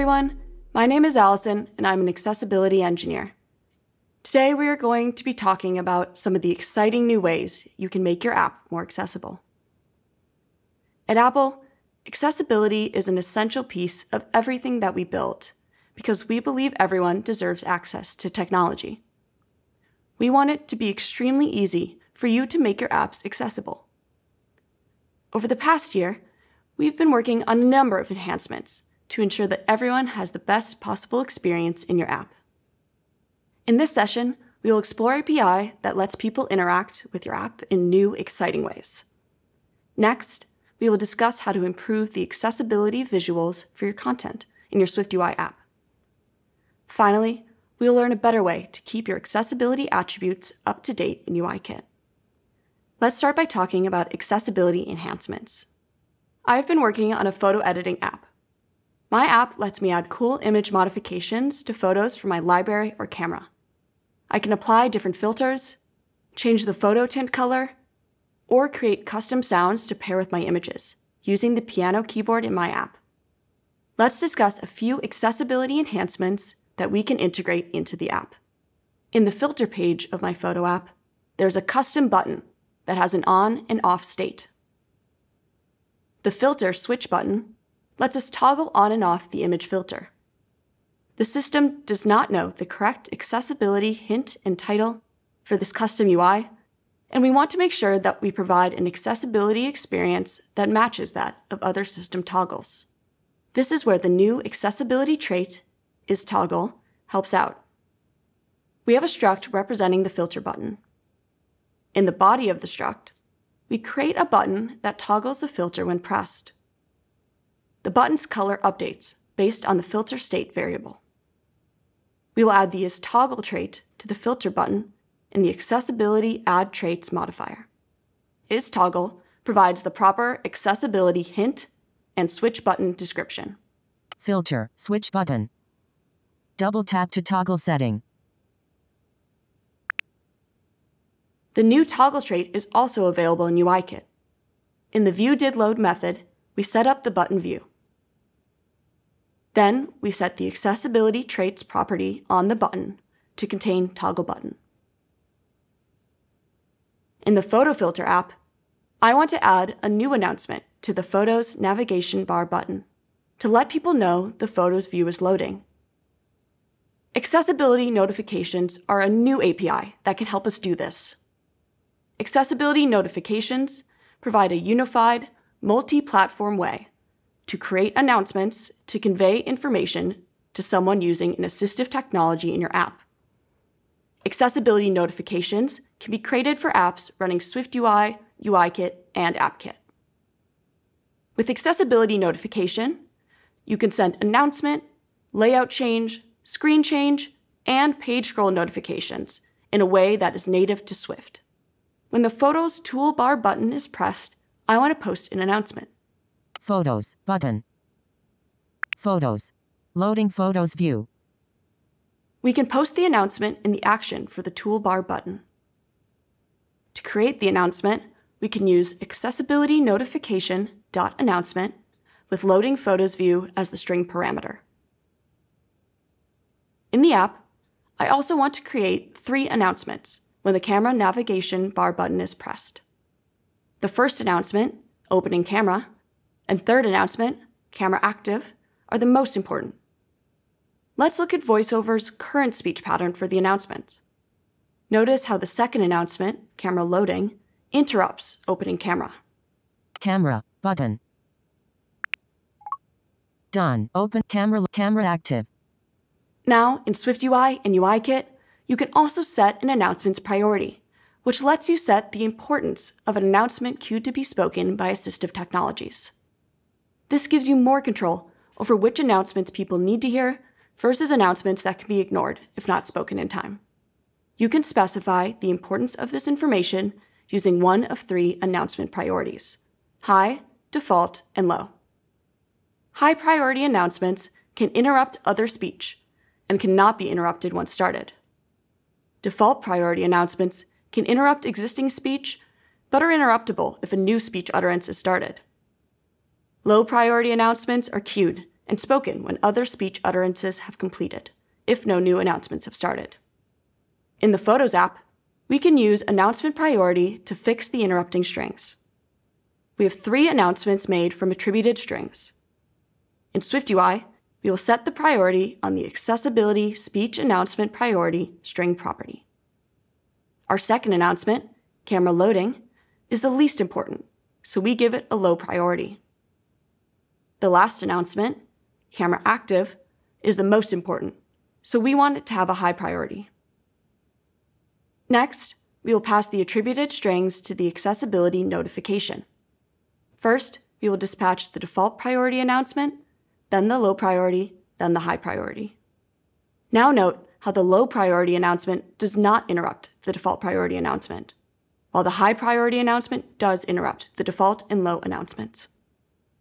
everyone. My name is Allison, and I'm an accessibility engineer. Today, we are going to be talking about some of the exciting new ways you can make your app more accessible. At Apple, accessibility is an essential piece of everything that we build because we believe everyone deserves access to technology. We want it to be extremely easy for you to make your apps accessible. Over the past year, we've been working on a number of enhancements to ensure that everyone has the best possible experience in your app. In this session, we will explore API that lets people interact with your app in new, exciting ways. Next, we will discuss how to improve the accessibility visuals for your content in your SwiftUI app. Finally, we will learn a better way to keep your accessibility attributes up to date in UIKit. Let's start by talking about accessibility enhancements. I've been working on a photo editing app. My app lets me add cool image modifications to photos from my library or camera. I can apply different filters, change the photo tint color, or create custom sounds to pair with my images using the piano keyboard in my app. Let's discuss a few accessibility enhancements that we can integrate into the app. In the filter page of my photo app, there's a custom button that has an on and off state. The filter switch button lets us toggle on and off the image filter. The system does not know the correct accessibility hint and title for this custom UI, and we want to make sure that we provide an accessibility experience that matches that of other system toggles. This is where the new accessibility trait is toggle helps out. We have a struct representing the filter button. In the body of the struct, we create a button that toggles the filter when pressed. The button's color updates based on the filter state variable. We will add the isToggle trait to the filter button in the accessibility add traits modifier. isToggle provides the proper accessibility hint and switch button description. Filter, switch button. Double tap to toggle setting. The new toggle trait is also available in UIKit. In the viewDidLoad method, we set up the button view. Then we set the accessibility traits property on the button to contain toggle button. In the photo filter app, I want to add a new announcement to the photos navigation bar button to let people know the photos view is loading Accessibility notifications are a new API that can help us do this. Accessibility notifications provide a unified, multi-platform way to create announcements to convey information to someone using an assistive technology in your app. Accessibility notifications can be created for apps running SwiftUI, UIKit, and AppKit. With accessibility notification, you can send announcement, layout change, screen change, and page scroll notifications in a way that is native to Swift. When the Photos toolbar button is pressed, I want to post an announcement. Photos button. Photos. Loading Photos view. We can post the announcement in the action for the toolbar button. To create the announcement, we can use accessibility notification dot announcement with loading photos view as the string parameter. In the app, I also want to create three announcements when the camera navigation bar button is pressed. The first announcement, opening camera, and third announcement, camera active, are the most important. Let's look at VoiceOver's current speech pattern for the announcement. Notice how the second announcement, camera loading, interrupts opening camera. Camera button. Done. Open camera camera active. Now, in SwiftUI and UIKit, you can also set an announcement's priority, which lets you set the importance of an announcement queued to be spoken by assistive technologies. This gives you more control over which announcements people need to hear versus announcements that can be ignored if not spoken in time. You can specify the importance of this information using one of three announcement priorities high, default, and low. High priority announcements can interrupt other speech and cannot be interrupted once started. Default priority announcements can interrupt existing speech, but are interruptible if a new speech utterance is started. Low priority announcements are queued and spoken when other speech utterances have completed, if no new announcements have started. In the Photos app, we can use announcement priority to fix the interrupting strings. We have three announcements made from attributed strings. In SwiftUI, we will set the priority on the Accessibility Speech Announcement Priority string property. Our second announcement, camera loading, is the least important, so we give it a low priority. The last announcement, camera active, is the most important, so we want it to have a high priority. Next, we will pass the attributed strings to the accessibility notification. First, we will dispatch the default priority announcement, then the low priority, then the high priority. Now note how the low priority announcement does not interrupt the default priority announcement, while the high priority announcement does interrupt the default and low announcements.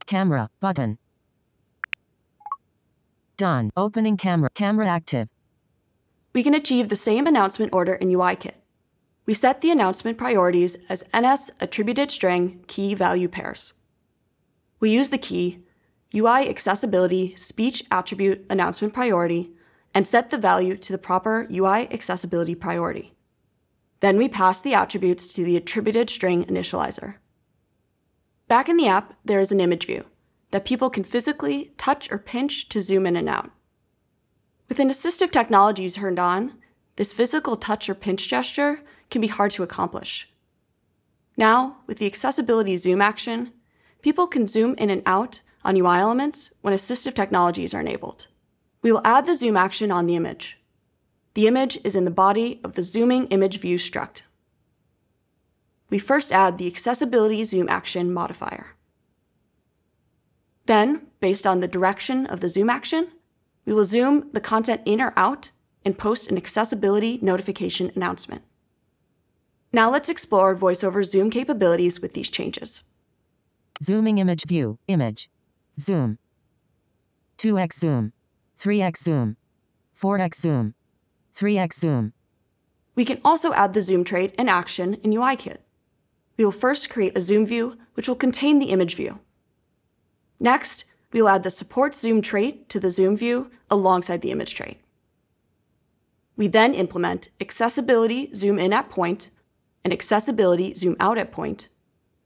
Camera button. Done. Opening camera. Camera active. We can achieve the same announcement order in UIKit. We set the announcement priorities as NS attributed string key value pairs. We use the key UI accessibility speech attribute announcement priority and set the value to the proper UI accessibility priority. Then we pass the attributes to the attributed string initializer. Back in the app, there is an image view that people can physically touch or pinch to zoom in and out. With an assistive technologies turned on, this physical touch or pinch gesture can be hard to accomplish. Now, with the accessibility zoom action, people can zoom in and out on UI elements when assistive technologies are enabled. We will add the zoom action on the image. The image is in the body of the zooming image view struct. We first add the accessibility zoom action modifier. Then, based on the direction of the zoom action, we will zoom the content in or out and post an accessibility notification announcement. Now let's explore VoiceOver zoom capabilities with these changes. Zooming image view, image. Zoom. 2x zoom. 3x zoom, 4x zoom, 3x zoom. We can also add the zoom trait and action in UIKit. We will first create a zoom view, which will contain the image view. Next, we will add the support zoom trait to the zoom view alongside the image trait. We then implement accessibility zoom in at point and accessibility zoom out at point,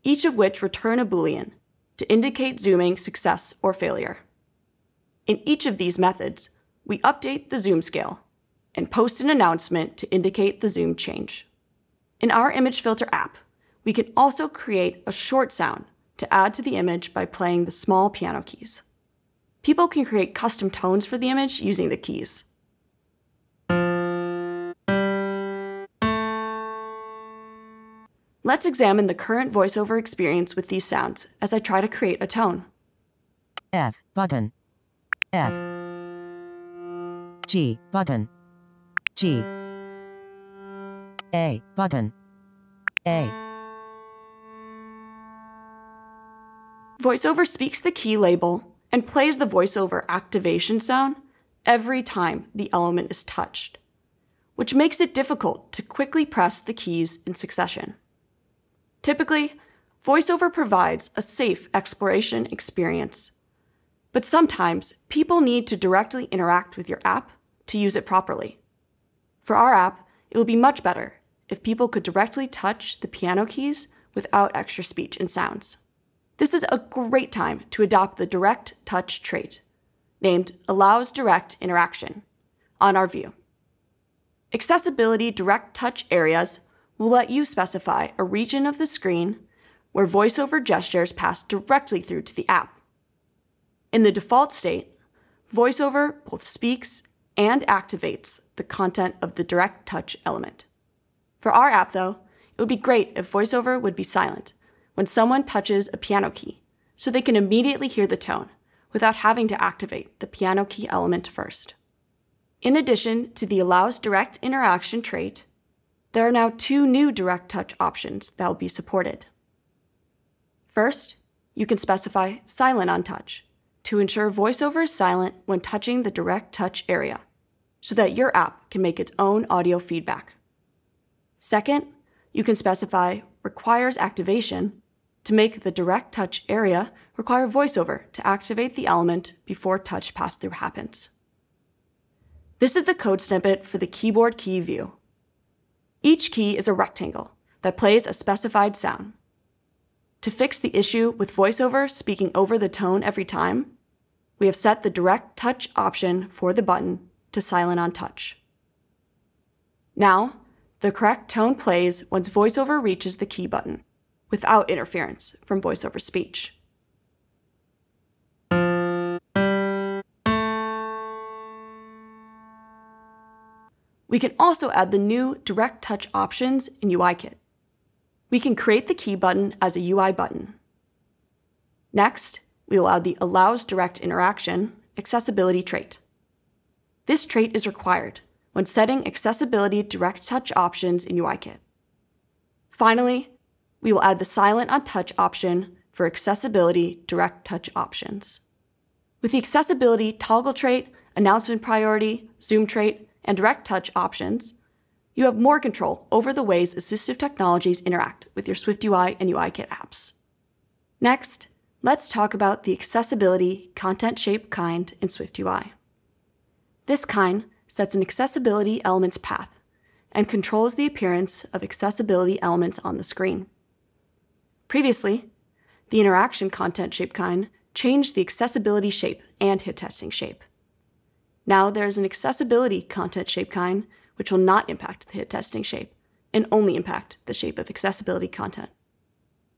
each of which return a Boolean to indicate zooming success or failure. In each of these methods, we update the zoom scale and post an announcement to indicate the zoom change. In our image filter app, we can also create a short sound to add to the image by playing the small piano keys. People can create custom tones for the image using the keys. Let's examine the current voiceover experience with these sounds as I try to create a tone. F button. F G button G A button A VoiceOver speaks the key label and plays the VoiceOver activation sound every time the element is touched, which makes it difficult to quickly press the keys in succession. Typically, VoiceOver provides a safe exploration experience but sometimes people need to directly interact with your app to use it properly. For our app, it would be much better if people could directly touch the piano keys without extra speech and sounds. This is a great time to adopt the direct touch trait, named Allows Direct Interaction, on our view. Accessibility direct touch areas will let you specify a region of the screen where voiceover gestures pass directly through to the app. In the default state, VoiceOver both speaks and activates the content of the direct touch element. For our app, though, it would be great if VoiceOver would be silent when someone touches a piano key, so they can immediately hear the tone without having to activate the piano key element first. In addition to the allows direct interaction trait, there are now two new direct touch options that will be supported. First, you can specify silent on touch, to ensure VoiceOver is silent when touching the direct touch area, so that your app can make its own audio feedback. Second, you can specify requires activation to make the direct touch area require VoiceOver to activate the element before touch pass-through happens. This is the code snippet for the keyboard key view. Each key is a rectangle that plays a specified sound. To fix the issue with VoiceOver speaking over the tone every time, we have set the direct touch option for the button to silent on touch. Now, the correct tone plays once VoiceOver reaches the key button, without interference from VoiceOver speech. We can also add the new Direct Touch options in UIKit. We can create the key button as a UI button. Next, we will add the Allows Direct Interaction accessibility trait. This trait is required when setting accessibility direct touch options in UIKit. Finally, we will add the Silent on Touch option for accessibility direct touch options. With the accessibility toggle trait, announcement priority, zoom trait, and direct touch options, you have more control over the ways assistive technologies interact with your SwiftUI and UIKit apps. Next, let's talk about the accessibility content shape kind in SwiftUI. This kind sets an accessibility elements path and controls the appearance of accessibility elements on the screen. Previously, the interaction content shape kind changed the accessibility shape and hit testing shape. Now there is an accessibility content shape kind, which will not impact the hit testing shape, and only impact the shape of accessibility content.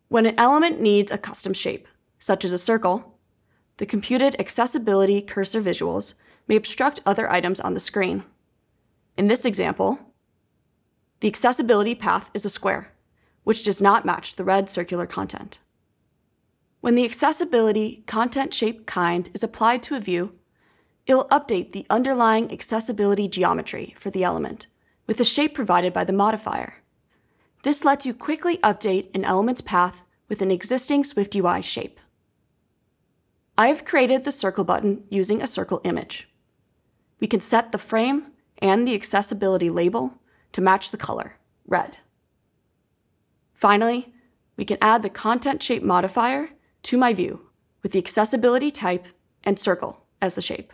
When an element needs a custom shape, such as a circle, the computed accessibility cursor visuals may obstruct other items on the screen. In this example, the accessibility path is a square, which does not match the red circular content. When the accessibility content shape kind is applied to a view, It'll update the underlying accessibility geometry for the element with the shape provided by the modifier. This lets you quickly update an element's path with an existing SwiftUI shape. I have created the circle button using a circle image. We can set the frame and the accessibility label to match the color, red. Finally, we can add the content shape modifier to my view with the accessibility type and circle as the shape.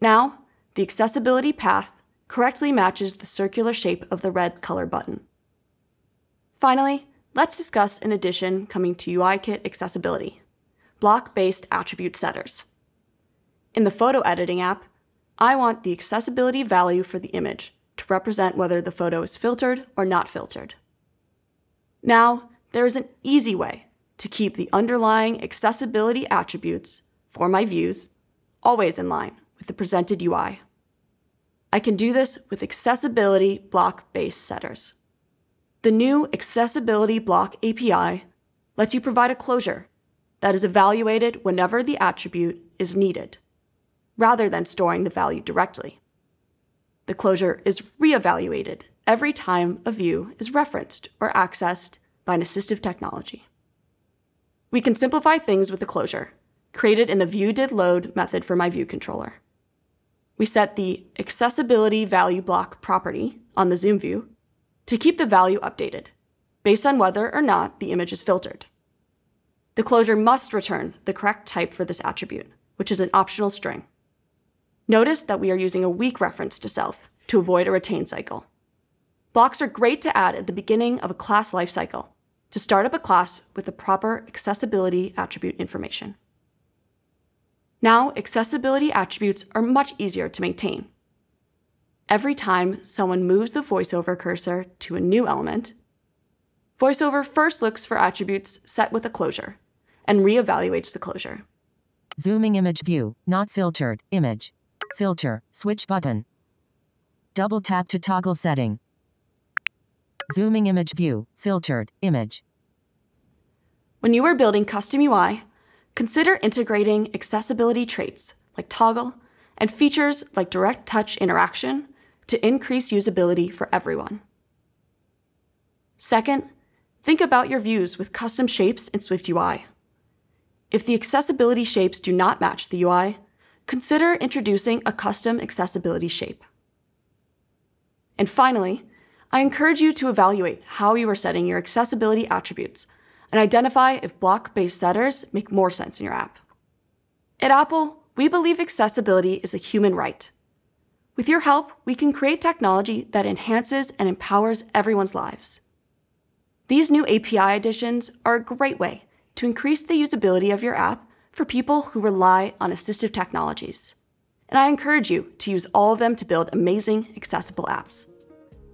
Now, the accessibility path correctly matches the circular shape of the red color button. Finally, let's discuss an addition coming to UIKit accessibility, block-based attribute setters. In the photo editing app, I want the accessibility value for the image to represent whether the photo is filtered or not filtered. Now, there is an easy way to keep the underlying accessibility attributes for my views always in line with the presented UI. I can do this with accessibility block-based setters. The new Accessibility Block API lets you provide a closure that is evaluated whenever the attribute is needed, rather than storing the value directly. The closure is reevaluated every time a view is referenced or accessed by an assistive technology. We can simplify things with a closure, created in the viewDidLoad method for my view controller we set the accessibility value block property on the zoom view to keep the value updated based on whether or not the image is filtered. The closure must return the correct type for this attribute, which is an optional string. Notice that we are using a weak reference to self to avoid a retain cycle. Blocks are great to add at the beginning of a class lifecycle to start up a class with the proper accessibility attribute information. Now, accessibility attributes are much easier to maintain. Every time someone moves the VoiceOver cursor to a new element, VoiceOver first looks for attributes set with a closure and reevaluates the closure. Zooming image view, not filtered, image. Filter, switch button. Double tap to toggle setting. Zooming image view, filtered, image. When you are building custom UI, Consider integrating accessibility traits like toggle and features like direct touch interaction to increase usability for everyone. Second, think about your views with custom shapes in SwiftUI. If the accessibility shapes do not match the UI, consider introducing a custom accessibility shape. And finally, I encourage you to evaluate how you are setting your accessibility attributes and identify if block based setters make more sense in your app. At Apple, we believe accessibility is a human right. With your help, we can create technology that enhances and empowers everyone's lives. These new API additions are a great way to increase the usability of your app for people who rely on assistive technologies. And I encourage you to use all of them to build amazing, accessible apps.